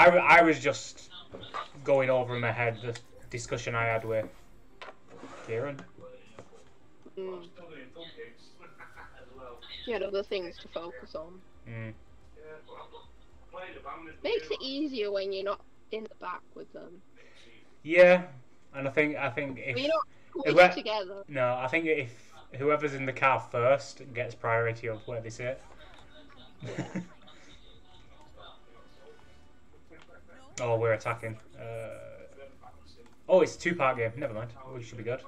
I, I was just going over in my head the discussion I had with Kieran. Mm. You had other things to focus on. Mm. Makes it easier when you're not in the back with them. Yeah, and I think I think if When you're not If together. no, I think if whoever's in the car first gets priority of where they sit. Oh, we're attacking. Uh, oh, it's a two-part game. Never mind. We should be good.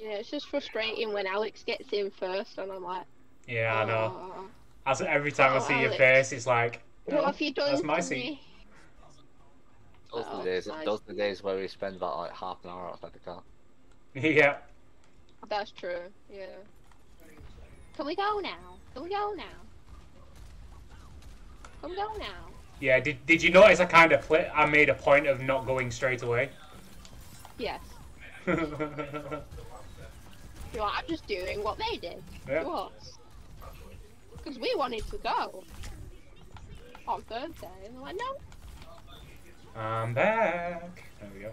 Yeah, it's just frustrating when Alex gets in first, and I'm like, Yeah, I know. "Oh, As every time I Oh, see your face, it's like, What no, have you done that's my seat. me? Those are the days. nice. Those are the days where we spend about like half an hour outside the car. yeah. That's true. Yeah. Can we go now? Can we go now? Can we go now? Yeah, did, did you notice I kind of pla I made a point of not going straight away? Yes. You're like, I'm just doing what they did to us. Because we wanted to go on Thursday, and they're like, no. I'm back. There we go.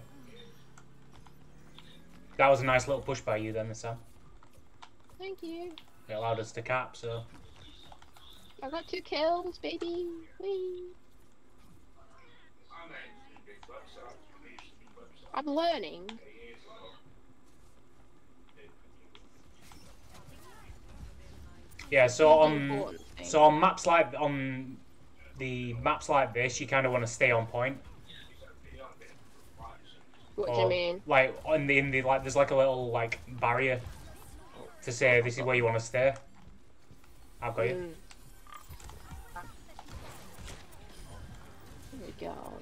That was a nice little push by you then, Sam. Thank you. It allowed us to cap, so. I got two kills, baby. Whee. I'm learning. Yeah, so on so on maps like on the maps like this, you kind of want to stay on point. What do you mean? Like on the in the like, there's like a little like barrier to say this is where you want to stay. I've got you. Mm. There we go.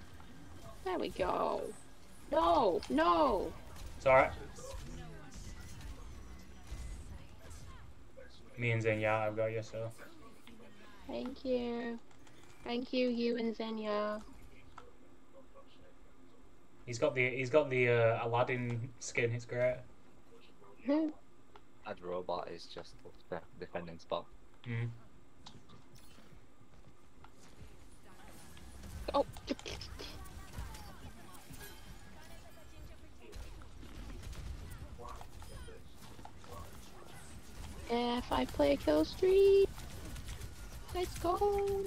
There we go. No, no. It's alright. Me and Zenya, I've got you, so. Thank you. Thank you, you and Zenya. He's got the he's got the uh, Aladdin skin. It's great. Hmm. That robot is just the defending spot. Mm. Oh. Yeah, five player kill streak. Let's go.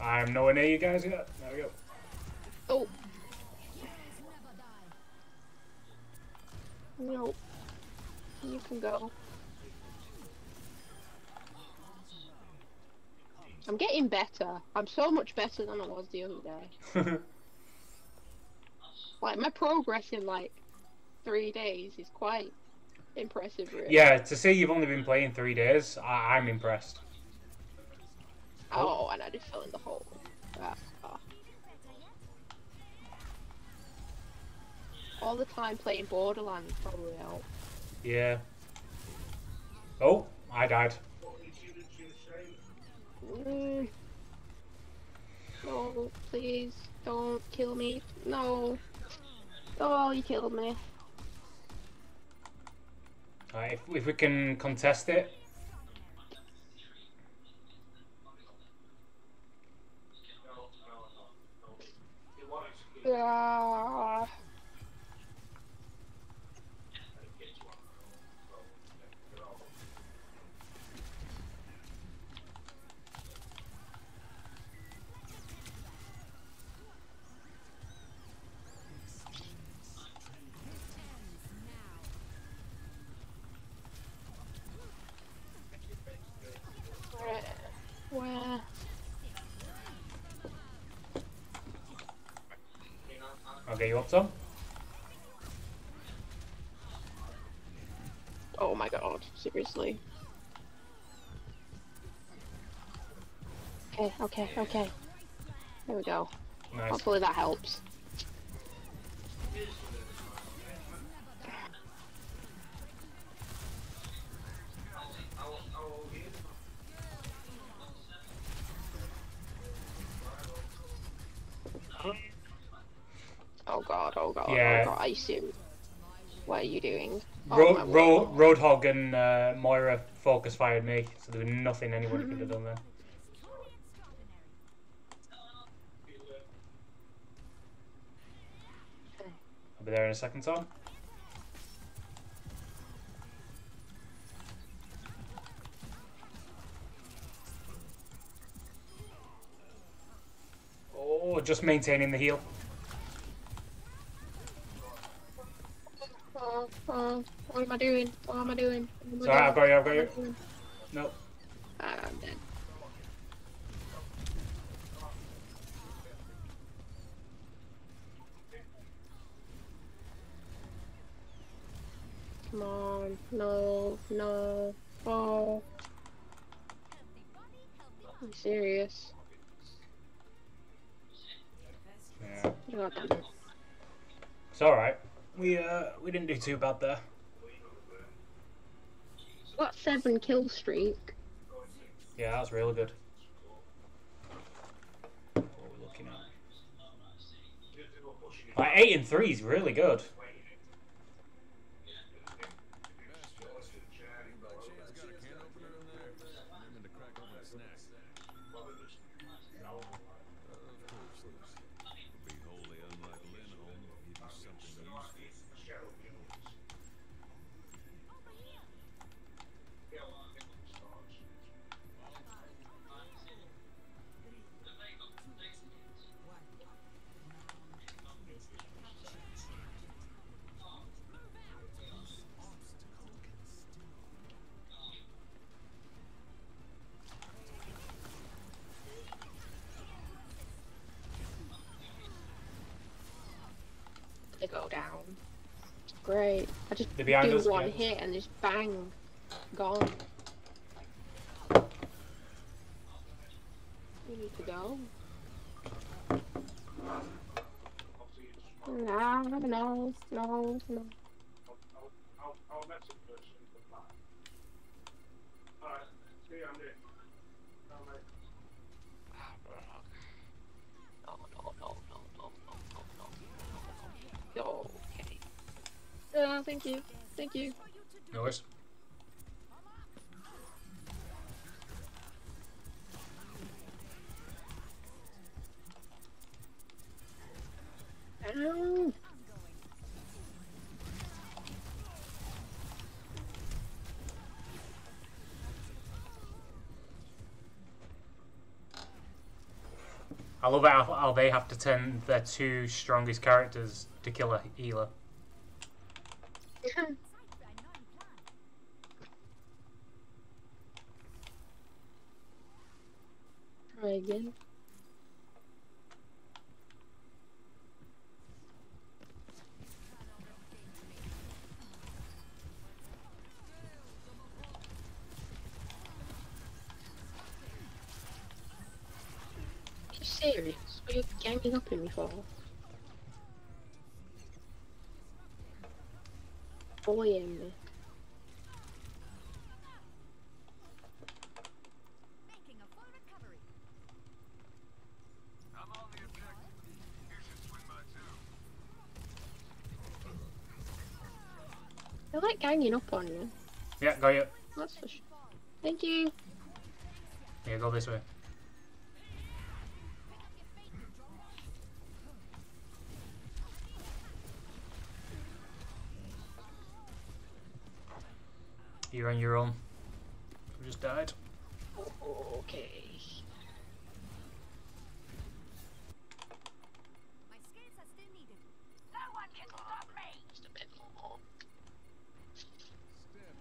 I'm nowhere near you guys yet. There we go. No. You can go. I'm getting better. I'm so much better than I was the other day. Like my progress in like three days is quite impressive, really. yeah, to say you've only been playing three days, I- I'm impressed. Oh, and I just fell in the hole. Ah, All the time playing Borderlands probably helped. Yeah. Oh, I died. Mm. No, please don't kill me. No. Oh, you killed me. Alright, if, if we can contest it, Ah. Where? Where? I'll you up, Tom. Oh my god, seriously. Okay, okay, okay. There we go. Nice. Hopefully that helps. Oh god, Yeah. oh god, I assume. What are you doing? Oh, Ro- my Ro- word. Roadhog and uh, Moira focus fired me, so there was nothing anyone could have done there. I'll be there in a second, Tom. Oh, just maintaining the heal. Oh, what am I doing? What am I doing? What am I Sorry, I've got you, I've got you. am I? No. Ah, I'm dead. Come on, no, no, oh. I'm serious. Yeah. God damn it. It's alright. We uh we didn't do too bad there. Got seven kill streak. Yeah, that was really good. What are we looking at? Like eight and three is really good. Go down. Great. I just They're do us, one behind hit and just bang, gone. We need to go. No, no, no, no, no. No, no, no, no, no, no, no, no, no. Okay. Uh, thank you, thank you. No worries. Ow. I love how, how they have to turn their two strongest characters to kill a healer. Try again. Are you serious? What are you ganging up on me for? Bullying me. Making a full recovery. They're like ganging up on you. Yeah, got you. That's for sure. Thank you. Yeah, go this way. You're on your own. You just died. Okay.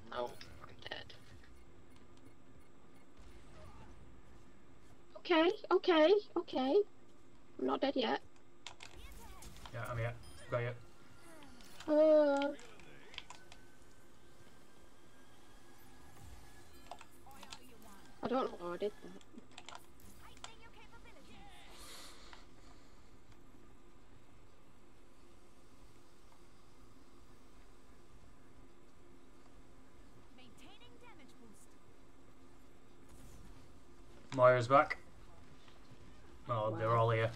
No, I'm dead. Okay, okay, okay. I'm not dead yet. Yeah, I'm here. Got you. Uh. Don't know how I did that. Moira's back. Oh, they're all here.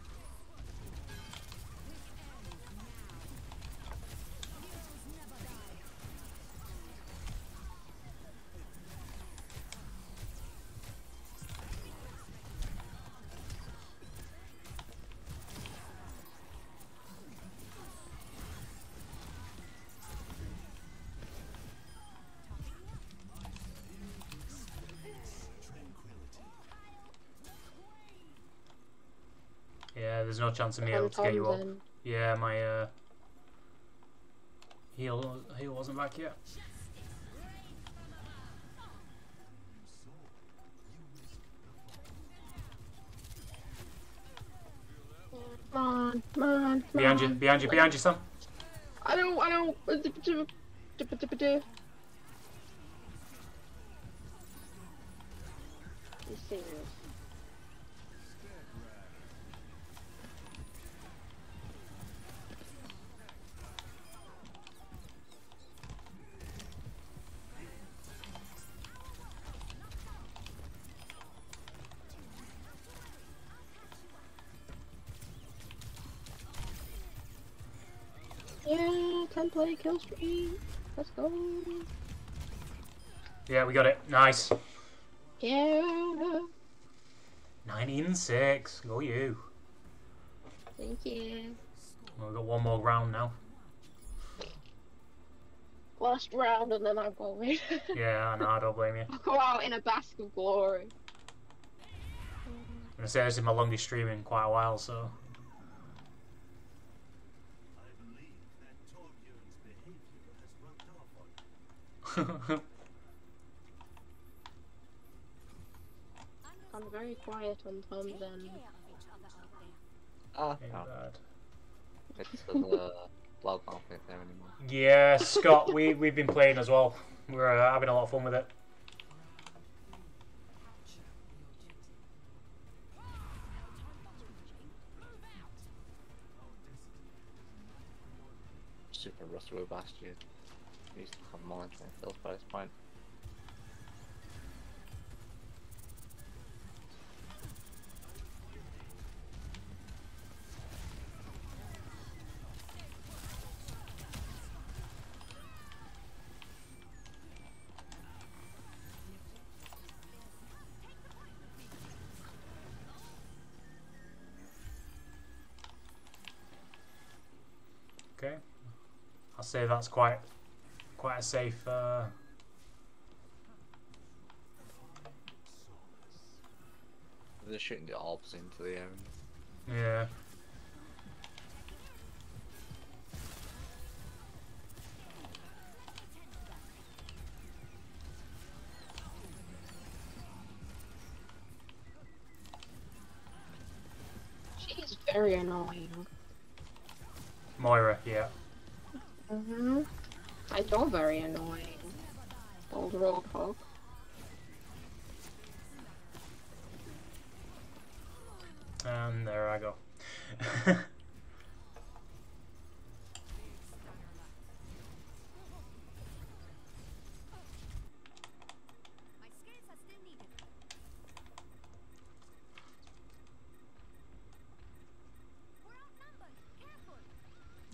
Yeah, there's no chance of me able to get you up. In. Yeah, my uh, heal heal wasn't back yet. Come on, come on, come Behind you, behind you, behind you, son. I don't, I don't. uh, You serious? Yeah, 10 play kill streak. Let's go. Yeah, we got it. Nice. Yeah. 19 6. Go you. Thank you. We've got one more round now. Last round and then I'm going. Yeah, I know, I don't blame you. I'll go out in a bask of glory. I'm gonna say this is my longest stream in quite a while, so. I'm very quiet on Tom's then. Ah, Ain't no. bad. It's the blog not there anymore. Yeah, Scott, we we've been playing as well. We're uh, having a lot of fun with it. Super rusty with Bastion. We to have monitoring fills by this point. Okay. I'll say that's quite quite a safe. Uh, They're shooting the orbs into the air. yeah. She's very annoying. Moira, yeah. Mm-hmm. I know very annoying. Old Roadhog. And there I go.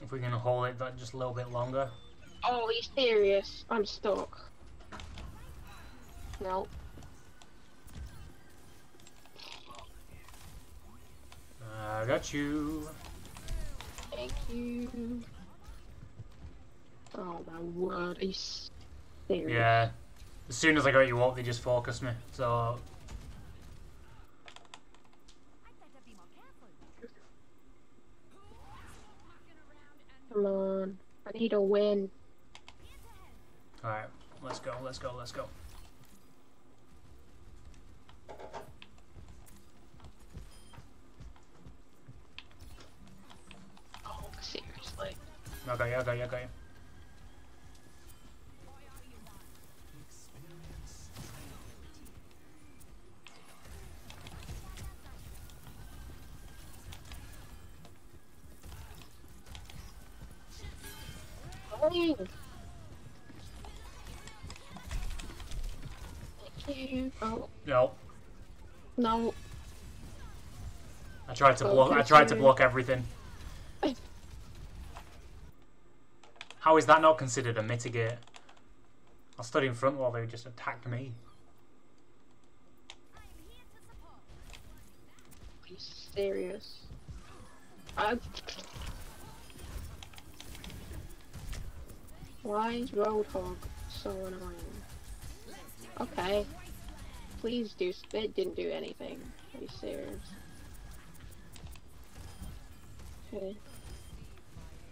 If we can hold it that just a little bit longer. Oh, he's serious. I'm stuck. No. I got you. Thank you. Oh my word, he's serious. Yeah. As soon as I got you up, they just focused me. So I'd better be more careful. Come on. I need a win. All right, let's go. Let's go. Let's go. Oh, seriously. I got you. I you. I got you. Going. Thank you. Oh, No, no. I tried to block. I tried to block everything. How is that not considered a mitigate? I stood in front while they just attacked me. I'm here to support. He's serious. I... Why is Roadhog so annoying? Okay. Please do. It didn't do anything. Are you serious? Okay.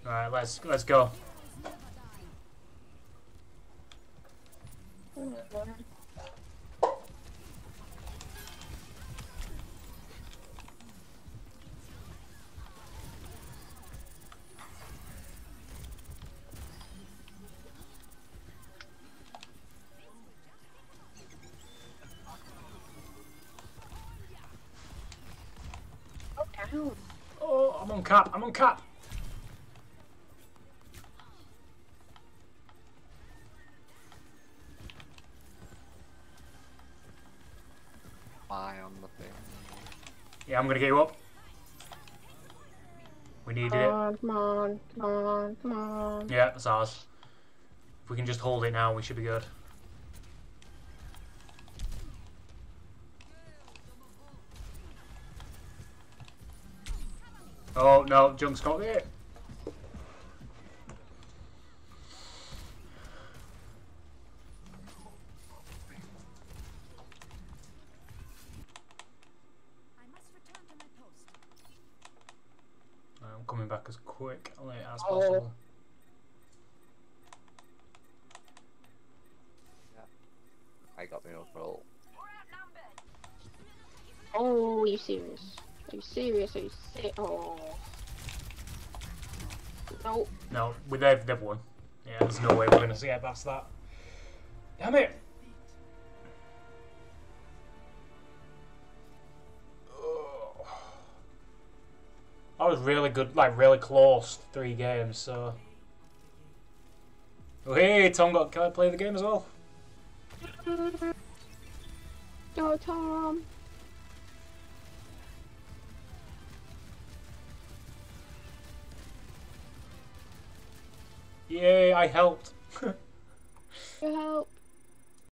All right, let's let's go. Oh. Oh, I'm on cap. I'm on cap. Why on the thing? Yeah, I'm gonna get you up. We needed Come it. on, come on, come on, come on. Yeah, that's ours. If we can just hold it now, we should be good. Oh no, Junk's got it. I must return to my post. I'm coming back as quick as Oh. possible. I got me overall. Oh, are you serious? Are you serious? Are you serious? Oh. No. No, we they've, they've won. Yeah, there's no way we're gonna get past that. Damn it! Ugh. I was really good, like really close three games. So, oh hey, Tom got can I play the game as well? Go, Tom. Yay, I helped. Your help.